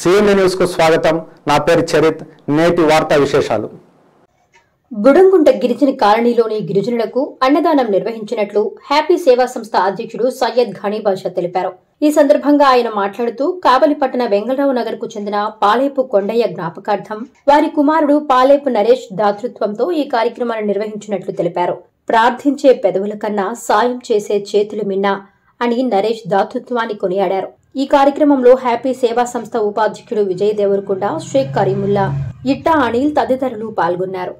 CMA న్యూస్కు స్వాగతం. నా పేరు చరిత్. నేటి వార్తా విశేషాలు. బుడంగుంట గిరిజన కాలనీలోని గిరిజనులకు అన్నదానం నిర్వహించినట్లు హ్యాపీ సేవా సంస్థ అధ్యక్షుడు సయ్యద్ ఘనీ బాషా తెలిపారు. ఈ సందర్భంగా ఆయన మాట్లాడుతూ కావలిపట్టణ వెంగళరావు నగర్కు చెందిన పాలేపు కొండయ్య జ్ఞాపకార్థం వారి కుమారుడు పాలేపు నరేష్ దాతృత్వంతో ఈ కార్యక్రమాన్ని నిర్వహించినట్లు తెలిపారు. ప్రార్థించే పెదవుల కన్నా సాయం చేసే చేతులు మిన్నా అని నరేష్ దాతృత్వాన్ని కొనియాడారు. ఈ కార్యక్రమంలో హ్యాపీ సేవా సంస్థ ఉపాధ్యక్షుడు విజయ్ దేవరకొండ షేక్ కరీముల్లా ఇట్టా అనిల్ తదితరులు పాల్గొన్నారు.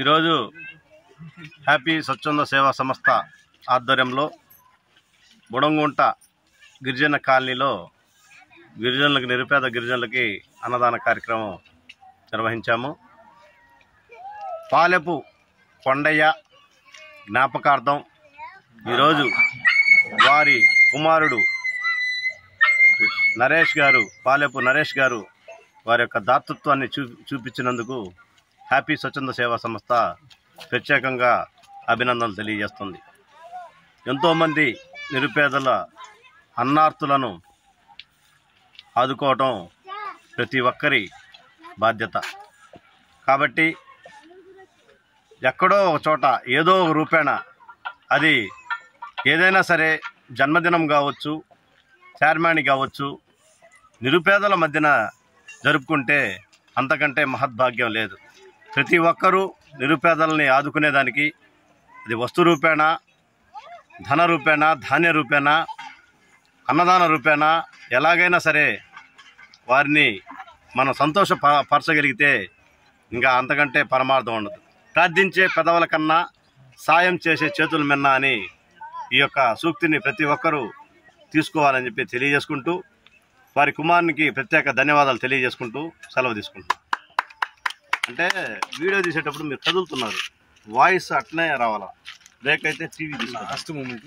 ఈరోజు హ్యాపీ స్వచ్ఛంద సేవా సంస్థ ఆధ్వర్యంలో బుడంగుంట గిరిజన కాలనీలో గిరిజనులకు నిరుపేద గిరిజనులకి అన్నదాన కార్యక్రమం నిర్వహించాము. పాలెపు కొండయ్య జ్ఞాపకార్థం ఈరోజు వారి కుమారుడు నరేష్ గారు పాలెపు నరేష్ గారు వారి యొక్క దాతృత్వాన్ని చూ చూపించినందుకు హ్యాపీ స్వచ్ఛంద సేవా సంస్థ ప్రత్యేకంగా అభినందనలు తెలియజేస్తుంది. ఎంతోమంది నిరుపేదల అన్నార్తులను ఆదుకోవటం ప్రతి ఒక్కరి బాధ్యత. కాబట్టి ఎక్కడో ఒక చోట ఏదో ఒక రూపేణ అది ఏదైనా సరే జన్మదినం కావచ్చు చైర్మన్ కావచ్చు నిరుపేదల మధ్యన జరుపుకుంటే అంతకంటే మహద్భాగ్యం లేదు. ప్రతి ఒక్కరూ నిరుపేదలని ఆదుకునేదానికి అది వస్తు రూపేణ ధన రూపేణ ధాన్య రూపేణ అన్నదాన రూపేణ ఎలాగైనా సరే వారిని మనం సంతోష పరచగలిగితే ఇంకా అంతకంటే పరమార్థం ఉండదు. ప్రార్థించే పెదవుల కన్నా సాయం చేసే చేతుల మిన్న అని ఈ యొక్క సూక్తిని ప్రతి ఒక్కరూ తీసుకోవాలని చెప్పి తెలియజేసుకుంటూ వారి కుమారునికి ప్రత్యేక ధన్యవాదాలు తెలియజేసుకుంటూ సెలవు తీసుకుంటున్నాం. అంటే వీడియో తీసేటప్పుడు మీరు కదులుతున్నారు వాయిస్ అట్లనే రావాలా? డైరెక్ట్ అయితే టీవీ అస్ట్ మూమెంట్